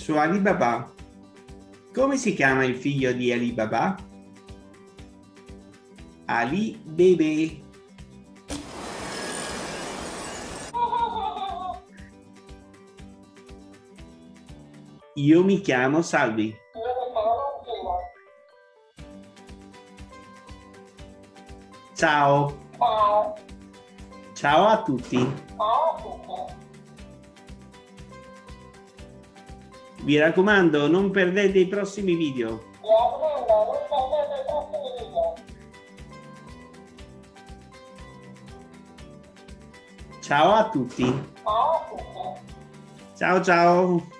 su Alibaba. Come si chiama il figlio di Alibaba? Ali Bebe. Io mi chiamo Salvi. Ciao. Ciao. Ciao a tutti. Vi raccomando, non perdete i prossimi video. Mi raccomando, non perdete i prossimi video. Ciao a tutti. Ciao a tutti. Ciao ciao. Ciao ciao.